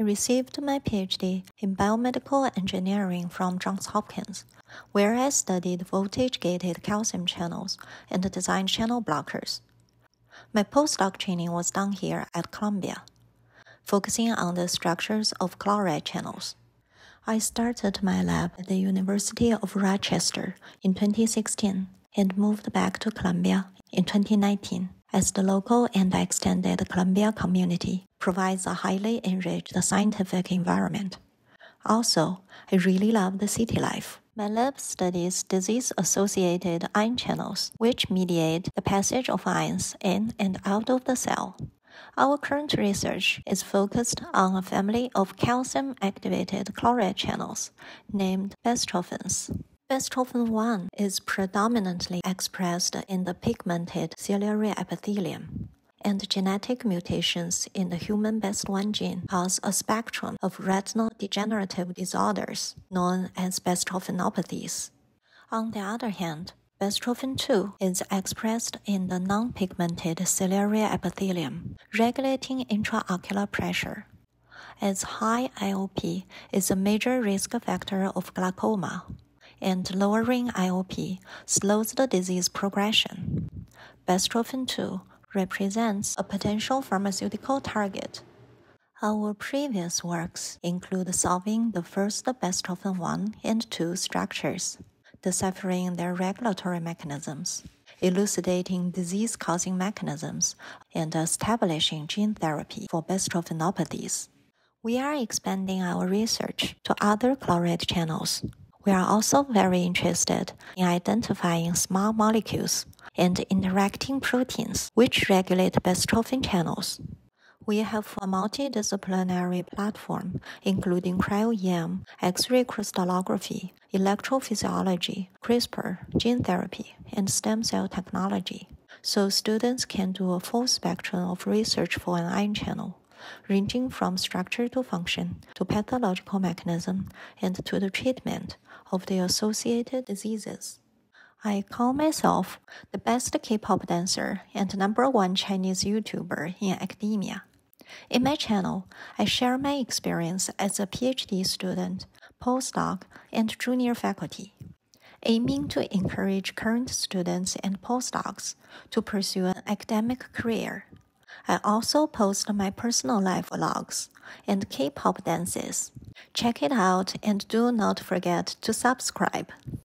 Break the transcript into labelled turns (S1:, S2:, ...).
S1: I received my PhD in biomedical engineering from Johns Hopkins, where I studied voltage gated calcium channels and designed channel blockers. My postdoc training was done here at Columbia, focusing on the structures of chloride channels. I started my lab at the University of Rochester in 2016 and moved back to Columbia in 2019 as the local and extended Columbia community provides a highly enriched scientific environment. Also, I really love the city life. My lab studies disease associated ion channels, which mediate the passage of ions in and out of the cell. Our current research is focused on a family of calcium activated chloride channels named bestrophins. Bestrophin 1 is predominantly expressed in the pigmented ciliary epithelium, and genetic mutations in the human BEST1 gene cause a spectrum of retinal degenerative disorders known as bestrophinopathies. On the other hand, bestrophin 2 is expressed in the non-pigmented ciliary epithelium, regulating intraocular pressure. As high IOP is a major risk factor of glaucoma, and lowering IOP slows the disease progression. Bestrophin 2 represents a potential pharmaceutical target. Our previous works include solving the first bestrophin 1 and 2 structures, deciphering their regulatory mechanisms, elucidating disease causing mechanisms, and establishing gene therapy for bestrophinopathies. We are expanding our research to other chloride channels we are also very interested in identifying small molecules and interacting proteins which regulate bestrophin channels. We have a multidisciplinary platform including cryo-EM, X-ray crystallography, electrophysiology, CRISPR, gene therapy, and stem cell technology, so students can do a full spectrum of research for an ion channel ranging from structure to function to pathological mechanism and to the treatment of the associated diseases. I call myself the best K-pop dancer and number one Chinese YouTuber in academia. In my channel, I share my experience as a PhD student, postdoc, and junior faculty, aiming to encourage current students and postdocs to pursue an academic career. I also post my personal life vlogs and K-pop dances. Check it out and do not forget to subscribe.